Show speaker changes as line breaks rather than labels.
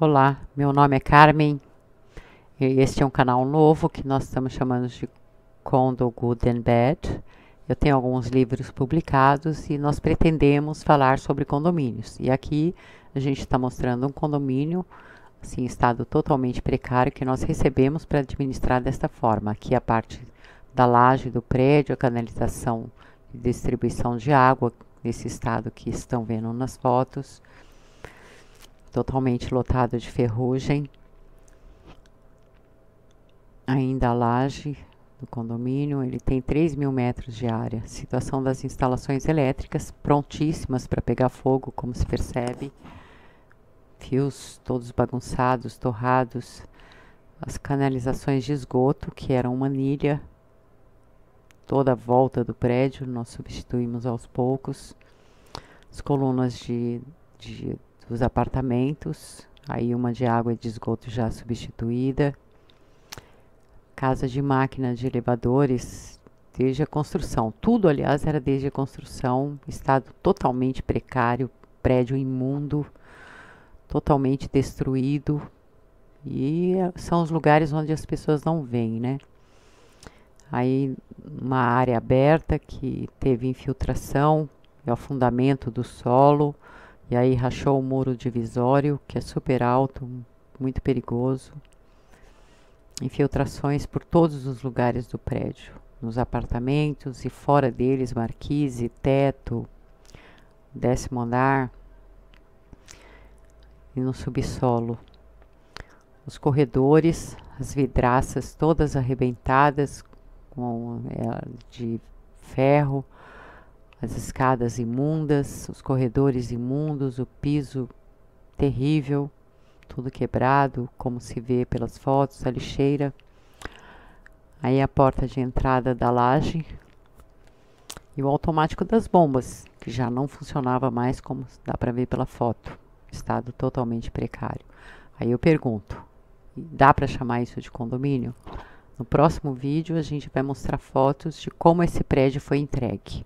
Olá, meu nome é Carmen e este é um canal novo que nós estamos chamando de Condo Good and Bad. Eu tenho alguns livros publicados e nós pretendemos falar sobre condomínios. E aqui a gente está mostrando um condomínio assim, em estado totalmente precário que nós recebemos para administrar desta forma. Aqui a parte da laje do prédio, a canalização e distribuição de água, nesse estado que estão vendo nas fotos totalmente lotado de ferrugem. Ainda a laje do condomínio, ele tem 3 mil metros de área. Situação das instalações elétricas prontíssimas para pegar fogo, como se percebe. Fios todos bagunçados, torrados. As canalizações de esgoto, que eram uma anilha toda a volta do prédio, nós substituímos aos poucos. As colunas de, de dos apartamentos, aí uma de água e de esgoto já substituída. Casa de máquina de elevadores desde a construção. Tudo, aliás, era desde a construção, estado totalmente precário, prédio imundo, totalmente destruído. E são os lugares onde as pessoas não vêm, né? Aí uma área aberta que teve infiltração, é o fundamento do solo, e aí rachou o muro divisório, que é super alto, muito perigoso. Infiltrações por todos os lugares do prédio, nos apartamentos e fora deles, marquise, teto, décimo andar e no subsolo. Os corredores, as vidraças todas arrebentadas com é, de ferro as escadas imundas, os corredores imundos, o piso terrível, tudo quebrado, como se vê pelas fotos, a lixeira. Aí a porta de entrada da laje e o automático das bombas, que já não funcionava mais, como dá para ver pela foto. Estado totalmente precário. Aí eu pergunto: dá para chamar isso de condomínio? No próximo vídeo a gente vai mostrar fotos de como esse prédio foi entregue.